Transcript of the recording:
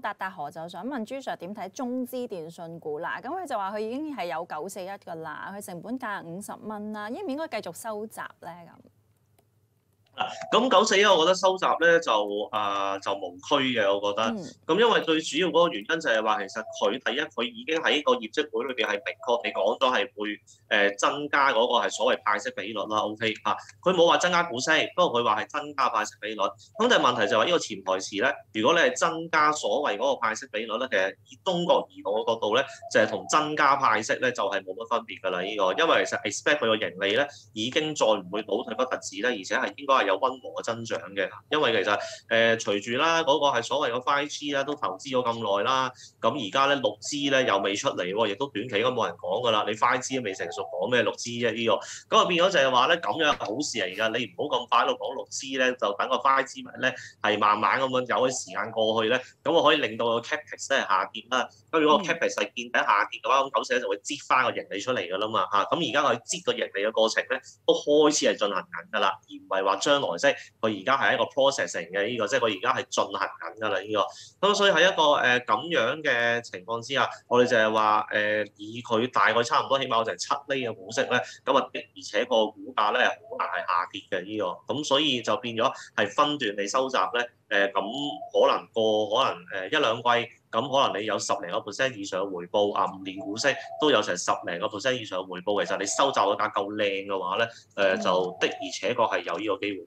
达达河就想问朱 Sir 点睇中资电信股啦？咁佢就话佢已经系有九四一噶啦，佢成本价五十蚊啦，应唔应该继续收集咧？咁？咁九四一，我覺得收集咧就啊、呃、就無區嘅，我覺得。咁、嗯、因為最主要嗰個原因就係話，其實佢第一佢已經喺個業績會裏邊係明確地講咗係會誒增加嗰個係所謂派息比率啦。OK 嚇，佢冇話增加股息，不過佢話係增加派息比率。咁但係問題就係話呢個潛台詞咧，如果你係增加所謂嗰個派息比率咧，其實以中國移動嘅角度咧，就係、是、同增加派息咧就係冇乜分別㗎啦。呢、這個因為其實 expect 佢個盈利咧已經再唔會倒退不特止咧，而且係應該係有溫和嘅增長嘅，因為其實誒、呃、隨住啦嗰個係所謂嘅 5G 啦都投資咗咁耐啦，咁而家咧六 G 咧又未出嚟喎，亦都短期應該冇人講㗎啦。你 5G 都未成熟，講咩六 G 啫？呢、這個咁啊變咗就係話咧咁樣係好事嚟㗎。你唔好咁快喺度講六 G 咧，就等個 5G 咧係慢慢咁樣有啲時間過去咧，咁我可以令到個 capex 咧下跌啦。咁如果個 capex 係見底下跌嘅話，咁九四咧就會擠翻個盈利出嚟㗎啦嘛嚇。咁而家佢擠個盈利嘅過程咧都開始係進行緊㗎啦，而唔係話將來即佢而家係一個 processing 嘅呢個，即係佢而家係進行緊㗎啦呢個。咁所以喺一個誒咁、呃、樣嘅情況之下，我哋就係話誒以佢大概差唔多，起碼有成七厘嘅股息咧，咁啊而且個股價咧好難係下跌嘅呢個。咁所以就變咗係分段嚟收集咧。誒、呃、咁可能過可能誒一兩季，咁可能你有十零個 percent 以上嘅回報啊，五年股息都有成十零個 percent 以上嘅回報。其實你收集嘅價夠靚嘅話咧，誒、呃、就的而且確係有呢個機會。